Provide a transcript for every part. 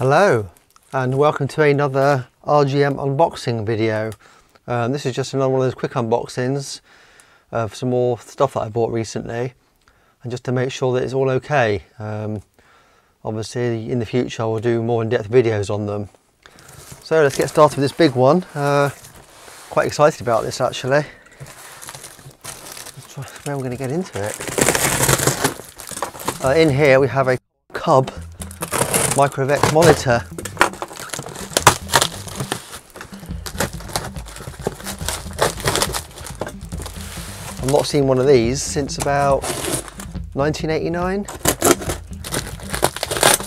Hello and welcome to another RGM unboxing video. Um, this is just another one of those quick unboxings of some more stuff that I bought recently and just to make sure that it's all okay. Um, obviously in the future I will do more in-depth videos on them. So let's get started with this big one. Uh, quite excited about this actually. Let's try where I'm going to get into it. Uh, in here we have a Cub MicroVitec monitor. I've not seen one of these since about 1989,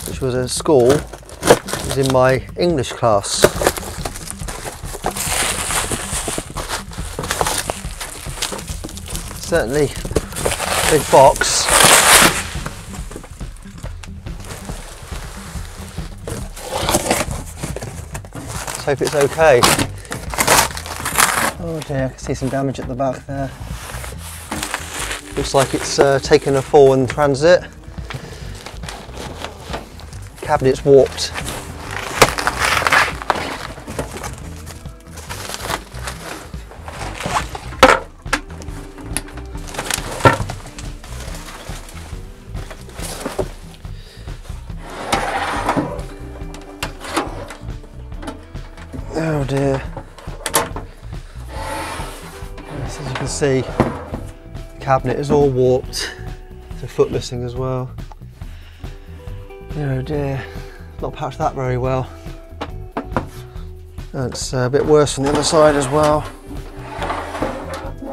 which was at school, it was in my English class. Certainly big box. Hope it's okay. Oh dear, I can see some damage at the back there. Looks like it's uh, taken a fall in transit. Cabinet's warped. See, the cabinet is all warped. There's a foot missing as well. Oh dear, not patched that very well. That's a bit worse on the other side as well.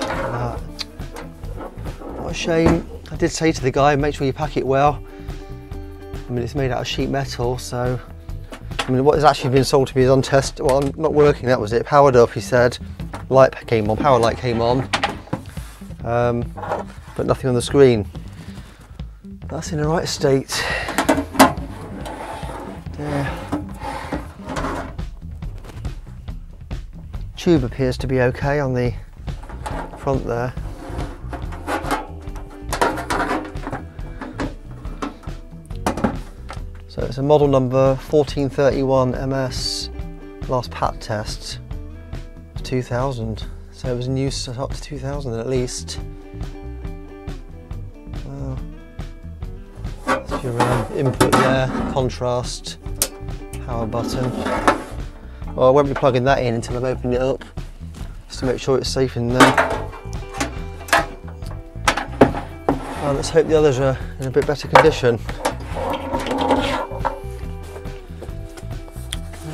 Uh, what a shame. I did say to the guy, make sure you pack it well. I mean, it's made out of sheet metal, so I mean, what has actually been sold to me is untested. Well, I'm not working, that was it. Powered up, he said. Light came on, power light came on. Um, but nothing on the screen. That's in the right state. There. Tube appears to be okay on the front there. So it's a model number 1431 MS, last pat test, 2000. So it was use up to 2000 at least. Your um, input there, contrast, power button. Well, I won't be plugging that in until I've opened it up, just to make sure it's safe in there. Let's hope the others are in a bit better condition.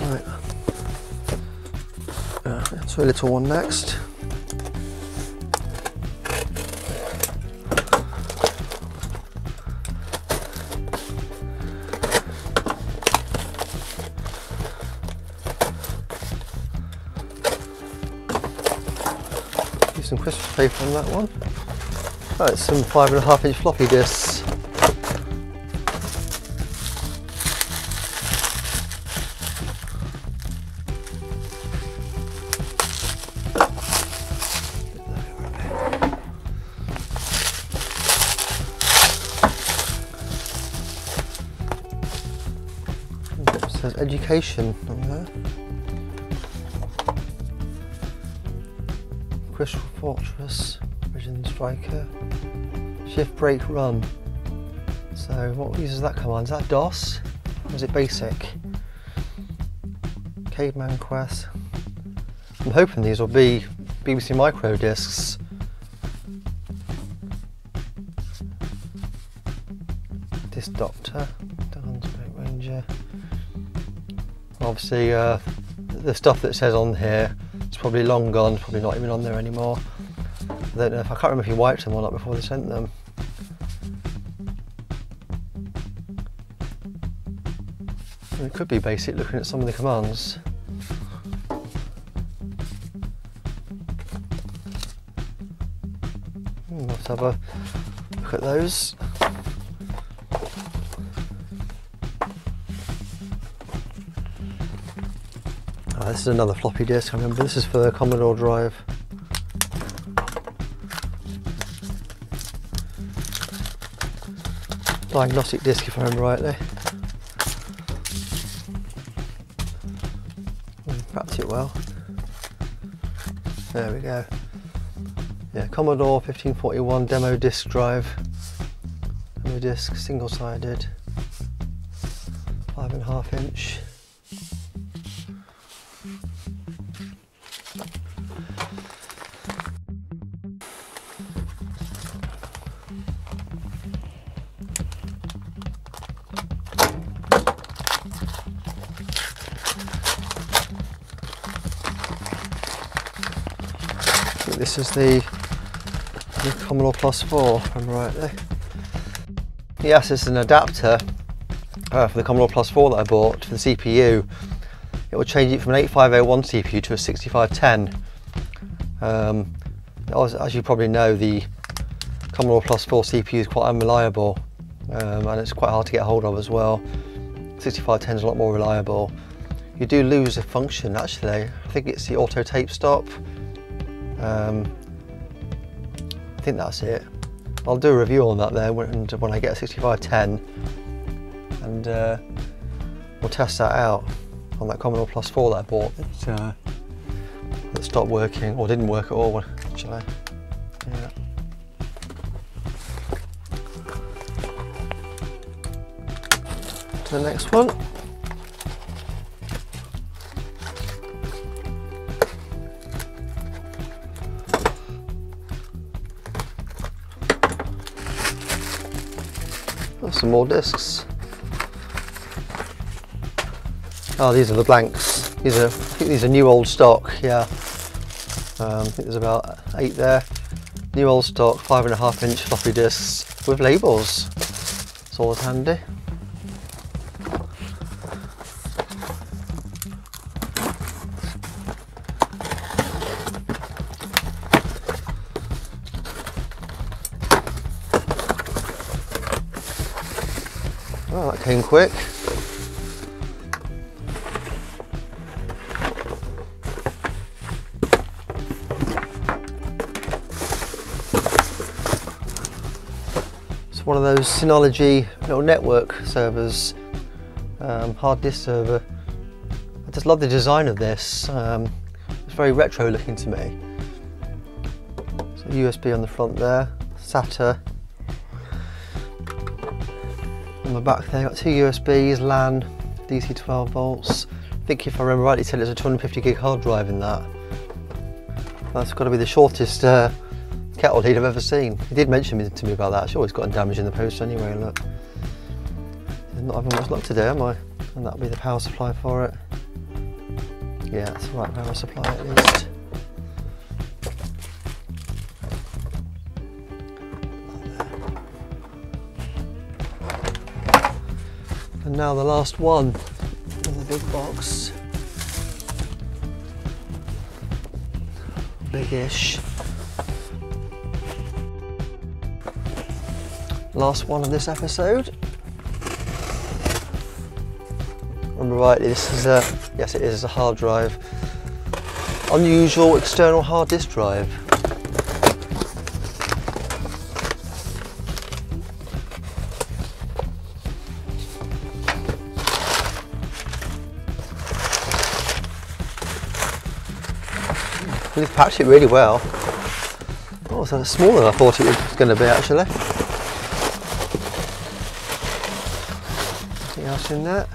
Right. Uh, a little one next. Some Christmas paper on that one. It's some five and a half inch floppy disks. Says education on there. Crystal Fortress, Vision Striker, Shift Break Run. So what uses that command? Is that DOS? Or is it basic? Caveman Quest. I'm hoping these will be BBC Micro discs. This Doctor, Dunsmith Ranger. Obviously, uh, the stuff that says on here is probably long gone, it's probably not even on there anymore. I don't know if I can't remember if he wiped them or not before they sent them. It could be basic looking at some of the commands. Hmm, Let's have a look at those. This is another floppy disk, I remember this is for the Commodore Drive. Diagnostic disk if I remember rightly. Hmm, fit it well. There we go. Yeah, Commodore 1541 demo disk drive. Demo disk, single sided, five and a half inch. This is the, Commodore Plus 4, if I'm right there. Yes, it's an adapter uh, for the Commodore Plus 4 that I bought for the CPU. It will change it from an 8501 CPU to a 6510. Um, as, as, you probably know, the Commodore Plus 4 CPU is quite unreliable um, and it's quite hard to get hold of as well. 6510 is a lot more reliable. You do lose a function actually. I think it's the auto tape stop um, I think that's it. I'll do a review on that there when, when I get a 6510 and uh, we'll test that out on that Commodore Plus 4 that I bought. It, uh, that stopped working or didn't work at all actually. Yeah. To the next one. Some more discs. Oh, these are the blanks. These are, I think these are new old stock, yeah. Um, I think there's about eight there. New old stock, five and a half inch floppy disks with labels. It's always handy. Oh, that came quick. It's one of those Synology little network servers, um, hard disk server. I just love the design of this. Um, it's very retro looking to me. So USB on the front there, SATA on the back there, got two USBs, LAN, DC 12 volts. I think if I remember rightly, said it's a 250 gig hard drive in that. That's got to be the shortest uh, kettle lead I've ever seen. He did mention to me about that. It's always gotten damage in the post anyway, look. I'm not having much luck today, am I? And that'll be the power supply for it. Yeah, it's the right power supply at least. And now the last one in the big box. Big-ish. Last one of this episode. Remember rightly, this is a, yes it is a hard drive. Unusual external hard disk drive. They've packed it really well. Oh, it's smaller than I thought it was going to be actually. Anything else in that?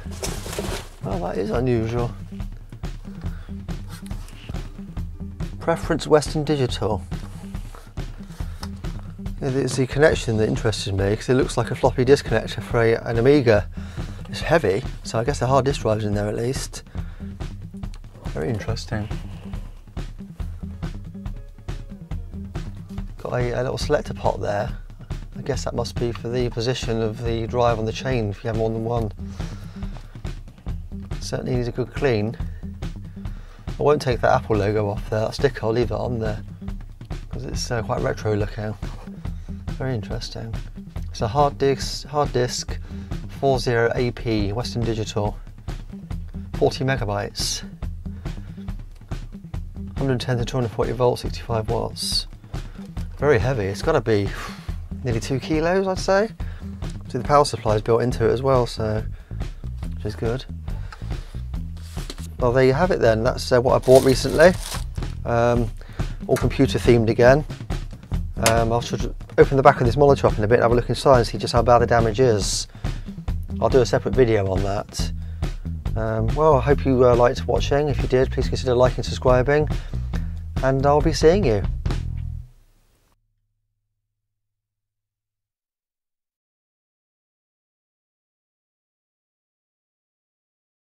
Well, that is unusual. Preference Western Digital. It's the connection that interested me because it looks like a floppy disk connector for a, an Amiga. It's heavy, so I guess the hard disk drive's in there at least. Very interesting. A, a, little selector pot there. I guess that must be for the position of the drive on the chain if you have more than one. Certainly needs a good clean. I won't take that Apple logo off there, that sticker, I'll leave it on there because it's uh, quite retro looking. Very interesting. It's a hard disk, hard disk 40AP Western Digital, 40 megabytes, 110 to 240 volts, 65 watts very heavy. It's got to be nearly two kilos, I'd say. See, the power supply is built into it as well, so which is good. well there you have it then. That's uh, what I bought recently. Um, all computer themed again. Um, I'll should open the back of this monitor up in a bit and have a look inside and see just how bad the damage is. I'll do a separate video on that. Um, well I hope you uh, liked watching. If you did please consider liking and subscribing and I'll be seeing you